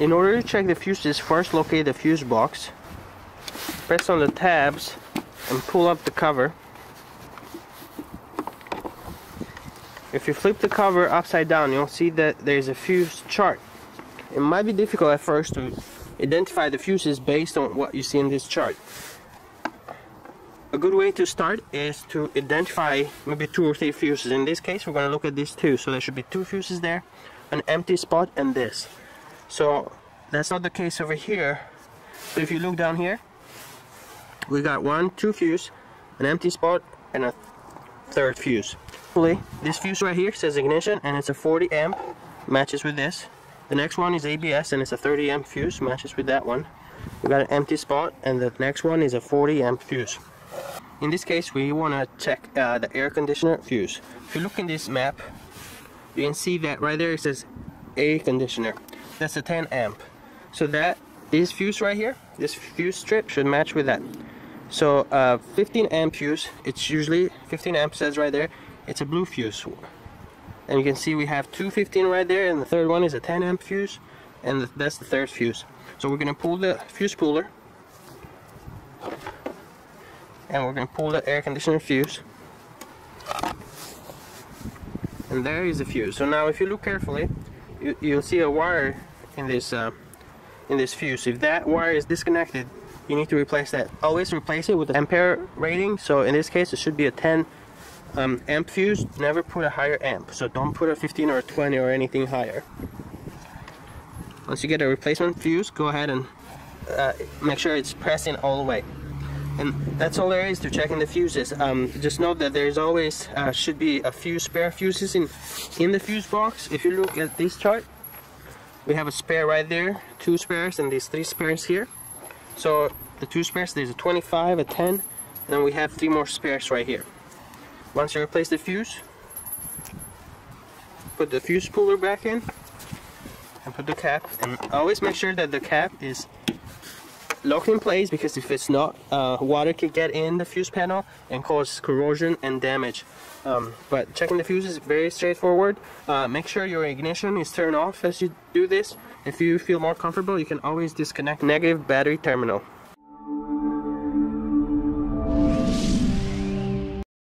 In order to check the fuses, first locate the fuse box. Press on the tabs and pull up the cover. If you flip the cover upside down, you'll see that there's a fuse chart. It might be difficult at first to identify the fuses based on what you see in this chart. A good way to start is to identify maybe two or three fuses. In this case, we're going to look at these two. So there should be two fuses there, an empty spot, and this. So that's not the case over here. So if you look down here, we got one, two fuse, an empty spot, and a third fuse. This fuse right here says ignition and it's a 40 amp, matches with this. The next one is ABS and it's a 30 amp fuse, matches with that one. We got an empty spot and the next one is a 40 amp fuse. In this case we want to check uh, the air conditioner fuse. If you look in this map, you can see that right there it says air conditioner. That's a 10 amp. So that this fuse right here, this fuse strip should match with that. So uh, 15 amp fuse, it's usually 15 amp says right there, it's a blue fuse and you can see we have two 15 right there and the third one is a 10 amp fuse and that's the third fuse so we're gonna pull the fuse puller and we're gonna pull the air conditioner fuse and there is the fuse so now if you look carefully you, you'll see a wire in this uh, in this fuse if that wire is disconnected you need to replace that always replace it with the ampere rating so in this case it should be a 10 um, amp fuse, never put a higher amp. So don't put a 15 or a 20 or anything higher. Once you get a replacement fuse, go ahead and uh, make sure it's pressing all the way. And that's all there is to checking the fuses. Um, just note that there's always uh, should be a few spare fuses in in the fuse box. If you look at this chart, we have a spare right there, two spares, and these three spares here. So the two spares, there's a 25, a 10, and then we have three more spares right here. Once you replace the fuse, put the fuse puller back in and put the cap and always make sure that the cap is locked in place because if it's not, uh, water can get in the fuse panel and cause corrosion and damage. Um, but checking the fuse is very straightforward. Uh, make sure your ignition is turned off as you do this. If you feel more comfortable, you can always disconnect negative battery terminal.